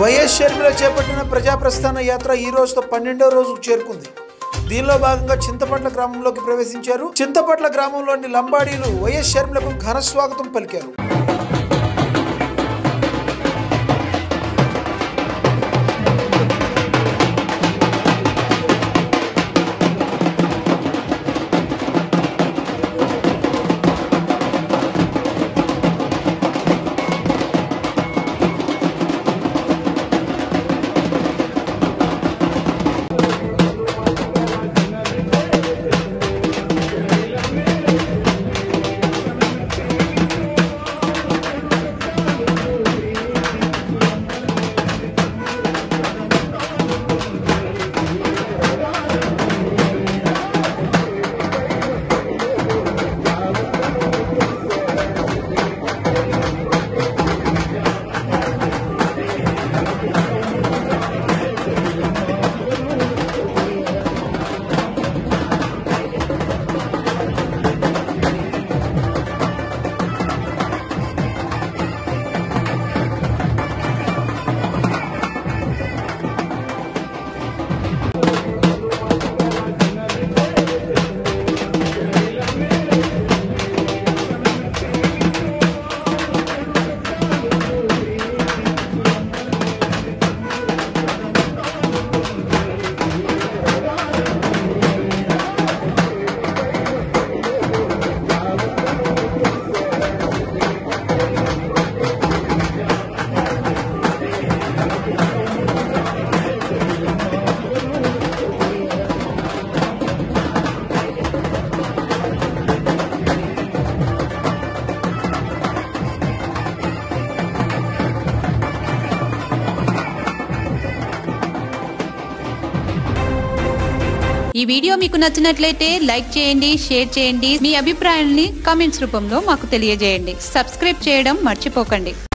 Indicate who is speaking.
Speaker 1: YS Sharmila చేపట్టిన ప్రజాప్రస్థాన యాత్ర ఈ రోజుతో పన్నెండో రోజుకు చేరుకుంది. దీనిలో భాగంగా చింతపట్ల గ్రామంలోకి ప్రవేశించారు. చింతపట్ల గ్రామంలోని లంబాడీలు వైఎస్ షర్మిలకు ఘన స్వాగతం పలికారు.
Speaker 2: ఈ వీడియో మీకు నచ్చినట్లయితే లైక్ చేయండి షేర్ చేయండి. మీ అభిప్రాయాన్ని కామెంట్స్ రూపంలో మాకు తెలియజేయండి. సబ్స్క్రైబ్ చేయడం మర్చిపోకండి.